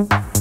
Thank